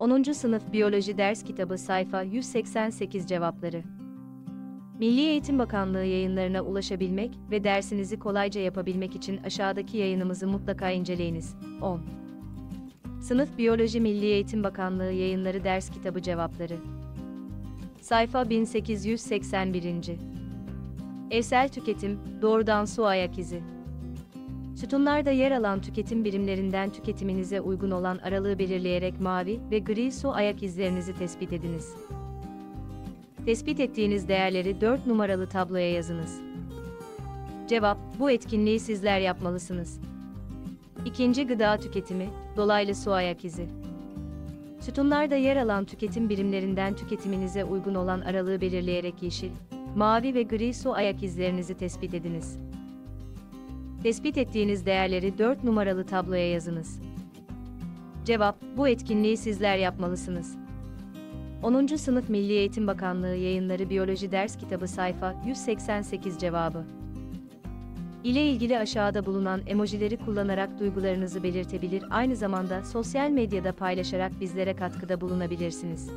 10. Sınıf Biyoloji Ders Kitabı Sayfa 188 Cevapları Milli Eğitim Bakanlığı yayınlarına ulaşabilmek ve dersinizi kolayca yapabilmek için aşağıdaki yayınımızı mutlaka inceleyiniz. 10. Sınıf Biyoloji Milli Eğitim Bakanlığı Yayınları Ders Kitabı Cevapları Sayfa 1881. Evsel tüketim, doğrudan su ayak izi. Sütunlarda yer alan tüketim birimlerinden tüketiminize uygun olan aralığı belirleyerek mavi ve gri su ayak izlerinizi tespit ediniz. Tespit ettiğiniz değerleri 4 numaralı tabloya yazınız. Cevap, bu etkinliği sizler yapmalısınız. İkinci gıda tüketimi, dolaylı su ayak izi. Sütunlarda yer alan tüketim birimlerinden tüketiminize uygun olan aralığı belirleyerek yeşil, mavi ve gri su ayak izlerinizi tespit ediniz. Tespit ettiğiniz değerleri 4 numaralı tabloya yazınız. Cevap, bu etkinliği sizler yapmalısınız. 10. Sınıf Milli Eğitim Bakanlığı Yayınları Biyoloji Ders Kitabı sayfa 188 cevabı. ile ilgili aşağıda bulunan emojileri kullanarak duygularınızı belirtebilir, aynı zamanda sosyal medyada paylaşarak bizlere katkıda bulunabilirsiniz.